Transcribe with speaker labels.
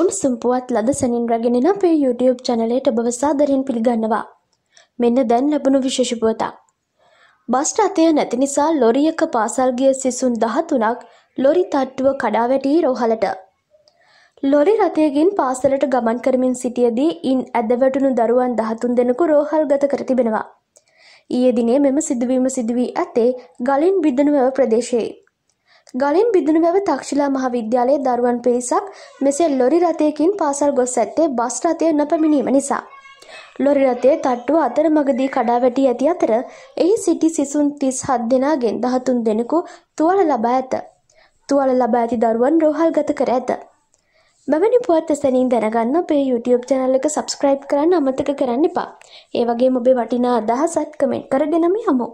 Speaker 1: උණුසුම් පුවත් ලද සැනින් රැගෙනෙන අපේ YouTube චැනලයට ඔබව සාදරයෙන් පිළිගන්නවා. මෙන්න දැන් ලැබුණු විශේෂ පුවතක්. බස් රථය නැති නිසා ලොරියක පාසල් ගිය සිසුන් 13ක් ලොරි තට්ටුව කඩා වැටි රෝහලට. ලොරි රථයකින් පාසලට ගමන් කරමින් සිටියදී ඉන් ඇද වැටුණු දරුවන් 13 දෙනෙකු රෝහල්ගත කර තිබෙනවා. ඊයේ දිනේ මෙම සිදුවීම සිදු වී ඇත්තේ ගලින් බිදනු වැව ප්‍රදේශයේ. ගලින් බිදුණු වැව තක්ෂිලා මහාවිද්‍යාලයේ දරුවන් පිරිසක් මෙසේ ලොරි රථයකින් පාසල් ගොස් ඇත්තේ බස් රථය නොපැමිණීම නිසා. ලොරි රථයේ තට්ටුව අතරමඟදී කඩා වැටී ඇති අතර එහි සිටි සිසුන් 37 දෙනාගෙන් 13 දෙනෙකු තුවාල ලබා ඇත. තුවාල ලබා ඇති දරුවන් රෝහල්ගත කර ඇත. මෙවැනි පුවත් එසැනින් දැනගන්න අපේ YouTube channel එක subscribe කරන්න අමතක කරන්න එපා. ඒ වගේම ඔබේ වටිනා අදහසත් කමෙන්ට් කරගෙනම යමු.